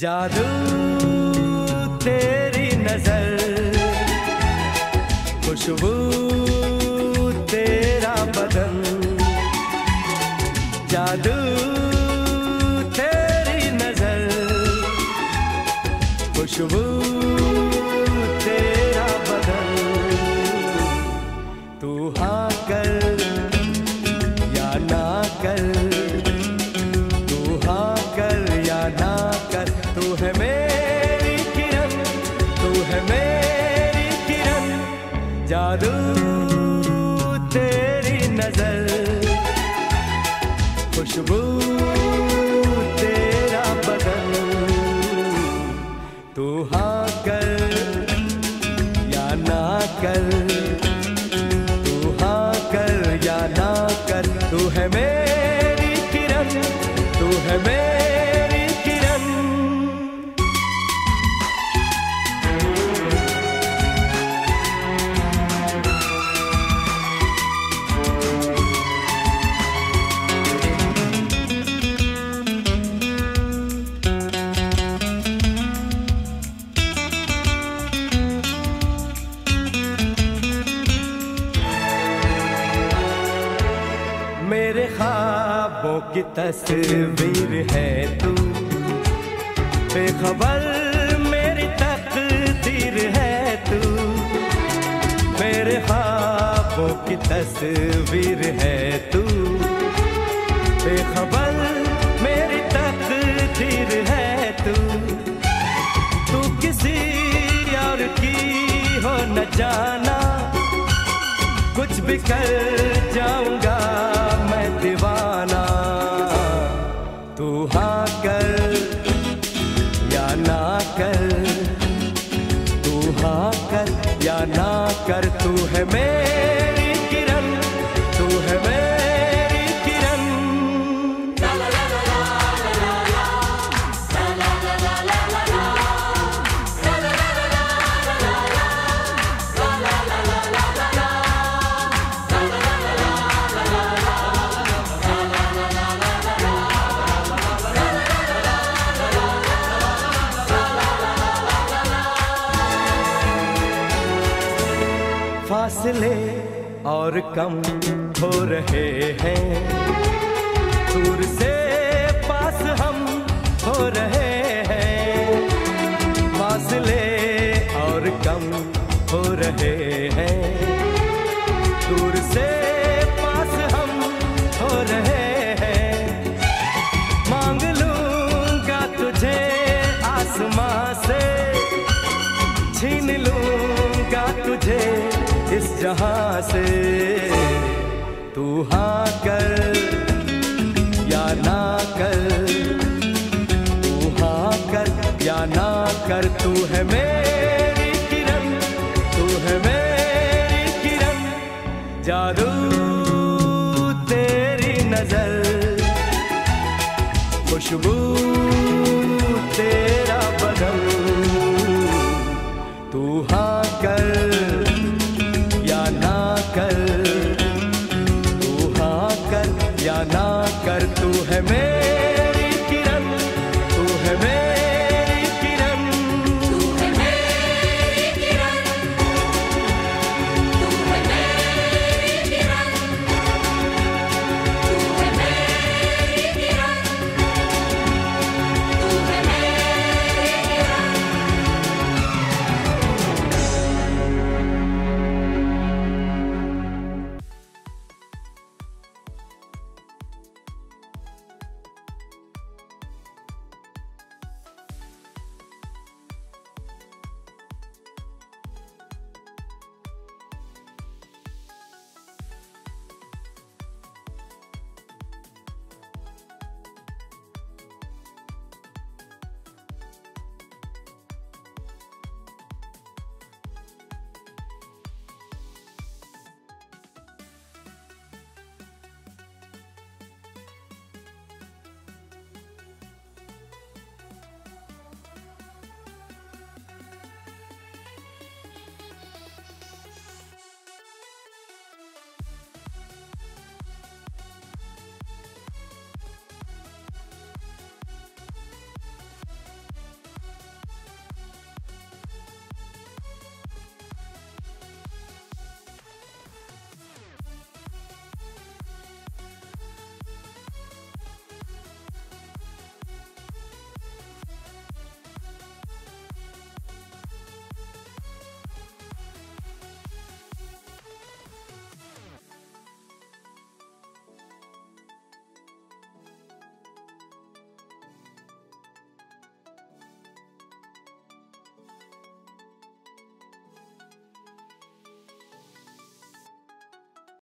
जादू तेरी नज़र खुशबू खुशबू तेरा बदन तू हाँ की तस्वीर है तू। बेखबर मेरी तकदीर है तू। मेरे ख्वाबों की तस्वीर है तू। बेखबर मेरी तकदीर है तू। तू किसी और की हो न जाना। कुछ भी कर जाऊँगा ना कर। तू हाँ कर या ना कर तू है मेरी। फासले और कम हो रहे हैं। दूर से पास हम हो रहे हैं। फासले और कम हो रहे जहाँ से तू हाँ कर या ना कर, तू हाँ कर या ना कर, तू है मेरी किरण, तू है मेरी किरण, जादू तेरी नज़र, खुशबू